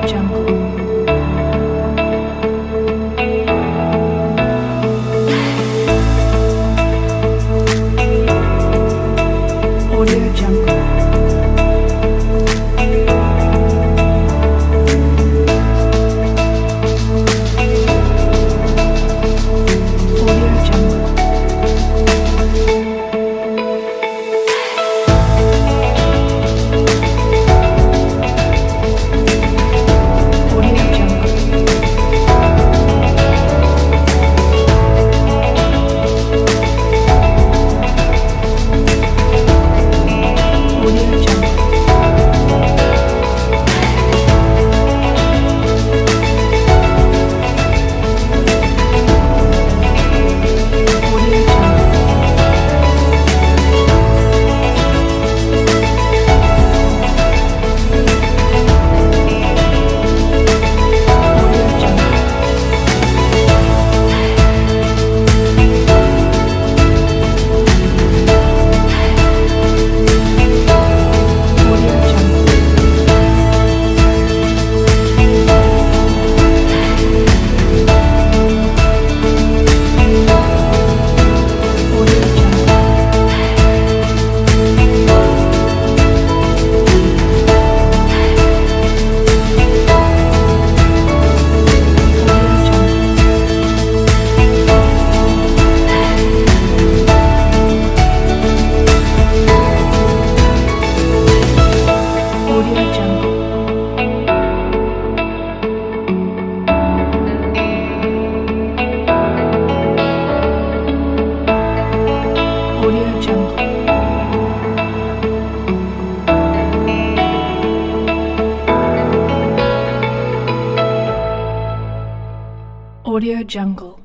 Jungle. Audio Jungle.